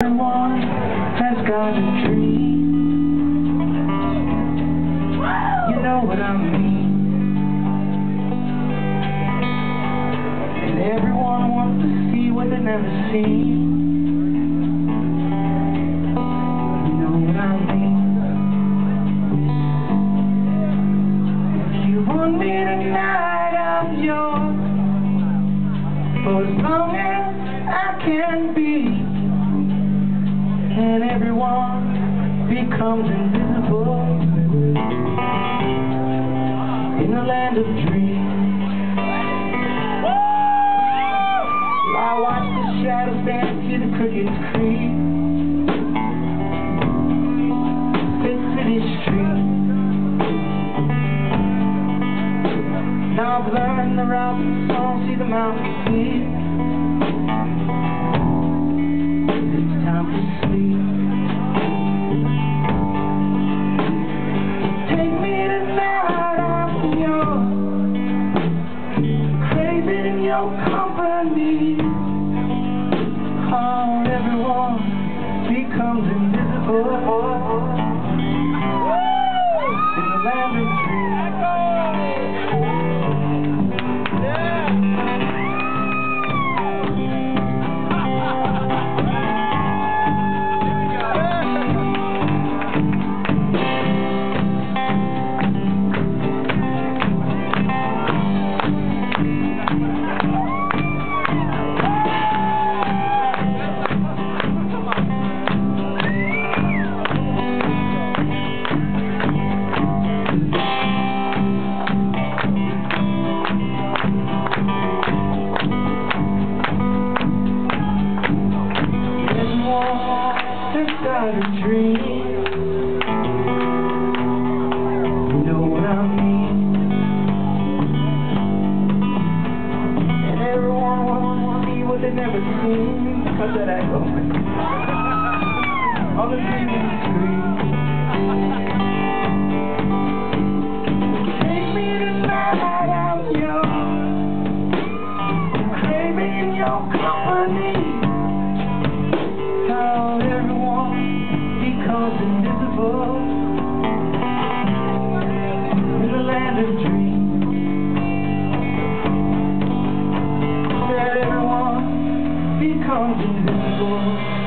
Everyone has got a dream. You know what I mean. And everyone wants to see what they never seen. You know what I mean. If you want me tonight, I'm yours. For as long as I can be. And everyone becomes invisible in the land of dreams. I watch the shadows dance, see the crickets creep. This city street. Now learned the robin song, see the mountains deep. Company. Oh, everyone becomes invisible. You know what I mean? And everyone wants to see what they never seen of that moment on the TV screen. invisible to the land of dreams. Everyone becomes invisible.